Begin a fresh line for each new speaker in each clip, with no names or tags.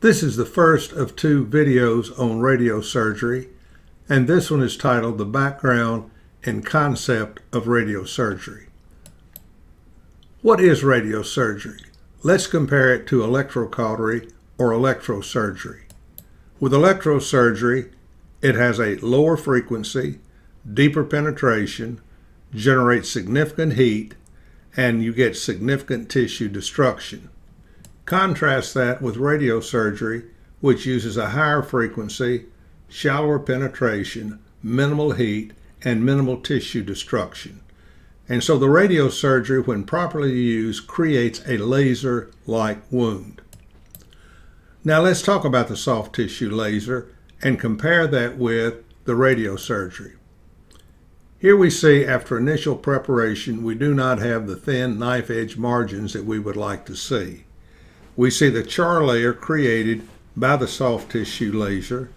This is the first of two videos on radiosurgery, and this one is titled The Background and Concept of Radiosurgery. What is radiosurgery? Let's compare it to electrocautery or electrosurgery. With electrosurgery, it has a lower frequency, deeper penetration, generates significant heat, and you get significant tissue destruction. Contrast that with radiosurgery, which uses a higher frequency, shallower penetration, minimal heat, and minimal tissue destruction. And so the radiosurgery, when properly used, creates a laser-like wound. Now let's talk about the soft tissue laser and compare that with the radiosurgery. Here we see after initial preparation, we do not have the thin knife edge margins that we would like to see we see the char layer created by the soft tissue laser,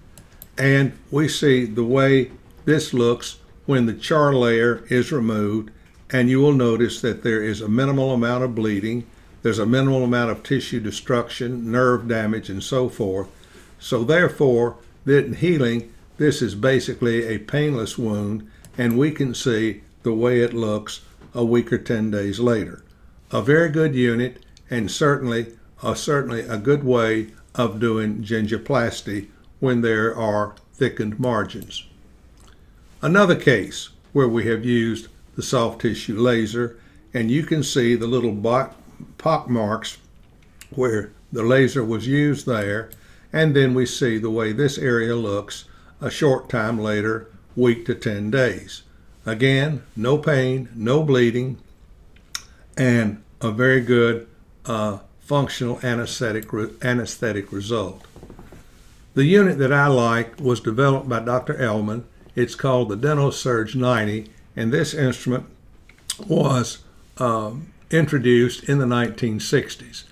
and we see the way this looks when the char layer is removed, and you will notice that there is a minimal amount of bleeding, there's a minimal amount of tissue destruction, nerve damage, and so forth. So therefore, in healing, this is basically a painless wound, and we can see the way it looks a week or 10 days later. A very good unit, and certainly are certainly a good way of doing gingivoplasty when there are thickened margins. Another case where we have used the soft tissue laser and you can see the little pock marks where the laser was used there and then we see the way this area looks a short time later, week to 10 days. Again, no pain, no bleeding, and a very good uh, functional anesthetic, anesthetic result. The unit that I like was developed by Dr. Ellman. It's called the Dento-Surg 90, and this instrument was um, introduced in the 1960s.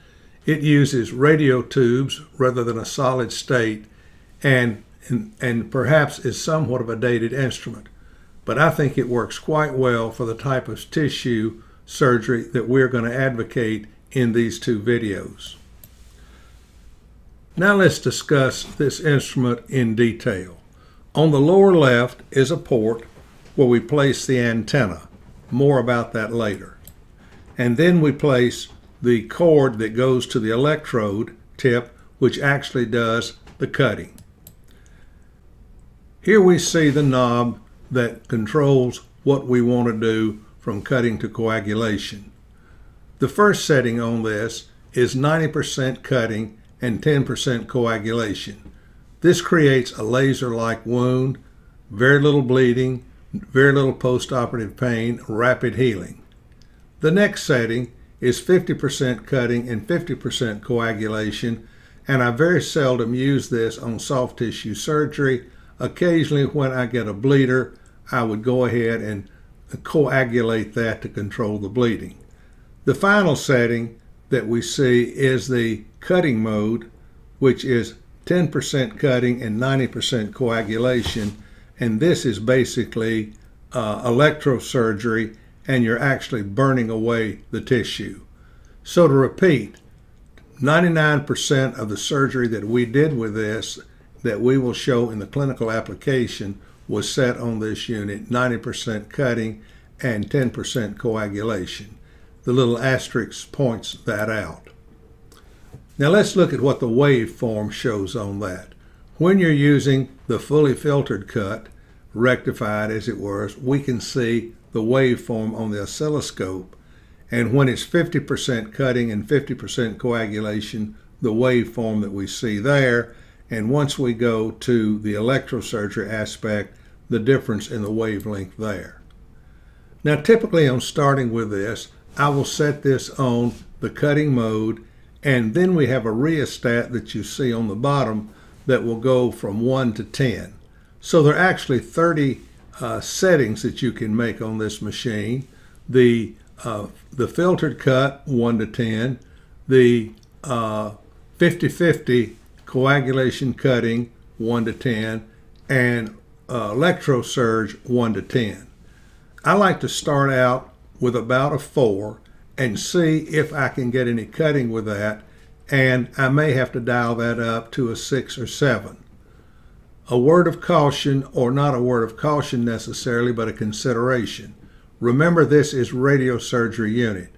It uses radio tubes rather than a solid state and, and, and perhaps is somewhat of a dated instrument. But I think it works quite well for the type of tissue surgery that we're going to advocate in these two videos. Now let's discuss this instrument in detail. On the lower left is a port where we place the antenna. More about that later. And then we place the cord that goes to the electrode tip which actually does the cutting. Here we see the knob that controls what we want to do from cutting to coagulation. The first setting on this is 90% cutting and 10% coagulation. This creates a laser-like wound, very little bleeding, very little postoperative pain, rapid healing. The next setting is 50% cutting and 50% coagulation, and I very seldom use this on soft tissue surgery. Occasionally when I get a bleeder, I would go ahead and coagulate that to control the bleeding. The final setting that we see is the cutting mode, which is 10% cutting and 90% coagulation. And this is basically uh, electrosurgery, and you're actually burning away the tissue. So to repeat, 99% of the surgery that we did with this that we will show in the clinical application was set on this unit, 90% cutting and 10% coagulation the little asterisk points that out. Now let's look at what the waveform shows on that. When you're using the fully filtered cut, rectified as it was, we can see the waveform on the oscilloscope. And when it's 50% cutting and 50% coagulation, the waveform that we see there. And once we go to the electrosurgery aspect, the difference in the wavelength there. Now typically I'm starting with this, I will set this on the cutting mode and then we have a rheostat that you see on the bottom that will go from 1 to 10. So there are actually 30 uh, settings that you can make on this machine. The, uh, the filtered cut 1 to 10, the 50-50 uh, coagulation cutting 1 to 10, and uh, electrosurge 1 to 10. I like to start out with about a four and see if I can get any cutting with that. and I may have to dial that up to a 6 or 7. A word of caution, or not a word of caution necessarily, but a consideration. Remember this is radiosurgery unit.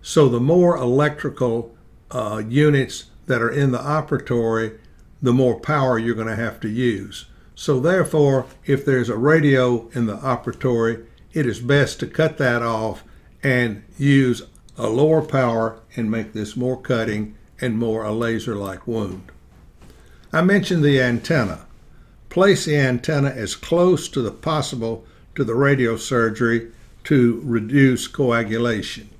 So the more electrical uh, units that are in the operatory, the more power you're going to have to use. So therefore, if there's a radio in the operatory, it is best to cut that off and use a lower power and make this more cutting and more a laser-like wound. I mentioned the antenna. Place the antenna as close to the possible to the radiosurgery to reduce coagulation.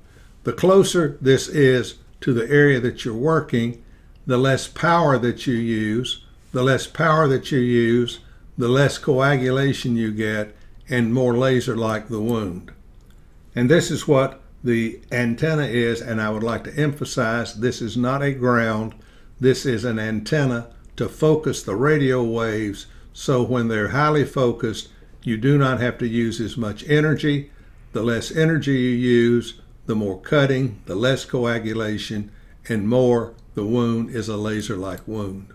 The closer this is to the area that you're working, the less power that you use, the less power that you use, the less coagulation you get, and more laser-like the wound. And this is what the antenna is, and I would like to emphasize this is not a ground, this is an antenna to focus the radio waves so when they're highly focused, you do not have to use as much energy. The less energy you use, the more cutting, the less coagulation, and more the wound is a laser-like wound.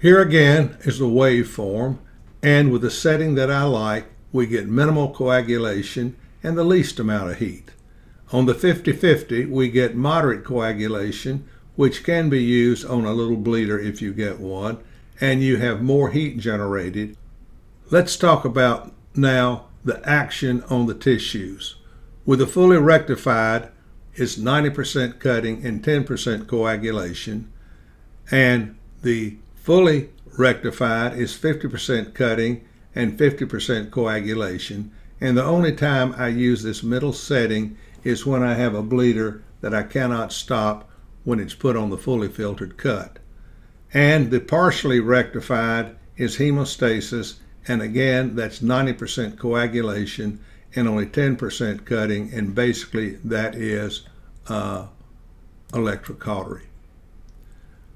Here again is the waveform, and with the setting that I like, we get minimal coagulation and the least amount of heat. On the 50-50, we get moderate coagulation, which can be used on a little bleeder if you get one, and you have more heat generated. Let's talk about now the action on the tissues. With a fully rectified, it's 90% cutting and 10% coagulation, and the fully rectified is 50% cutting and 50% coagulation. And the only time I use this middle setting is when I have a bleeder that I cannot stop when it's put on the fully filtered cut. And the partially rectified is hemostasis, and again, that's 90% coagulation and only 10% cutting, and basically that is uh, electrocautery.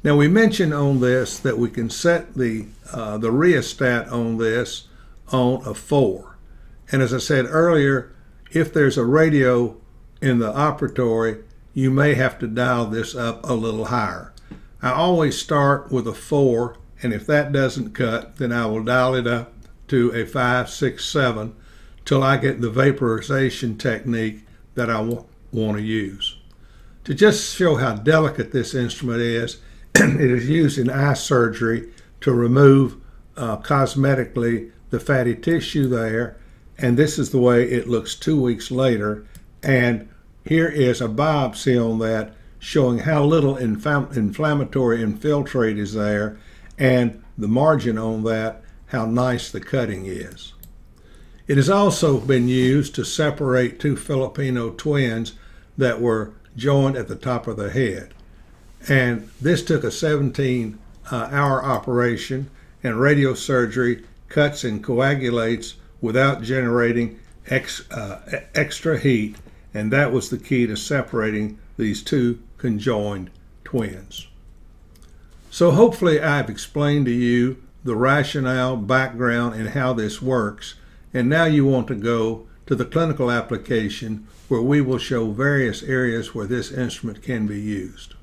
Now we mentioned on this that we can set the, uh, the rheostat on this on a 4. And as I said earlier, if there's a radio in the operatory, you may have to dial this up a little higher. I always start with a 4, and if that doesn't cut, then I will dial it up to a 5, 6, 7 till I get the vaporization technique that I want to use. To just show how delicate this instrument is, it is used in eye surgery to remove uh, cosmetically the fatty tissue there. And this is the way it looks two weeks later. And here is a biopsy on that showing how little infl inflammatory infiltrate is there and the margin on that, how nice the cutting is. It has also been used to separate two Filipino twins that were joined at the top of the head. And this took a 17 uh, hour operation and radiosurgery cuts and coagulates without generating ex, uh, extra heat. And that was the key to separating these two conjoined twins. So hopefully I've explained to you the rationale, background, and how this works. And now you want to go to the clinical application where we will show various areas where this instrument can be used.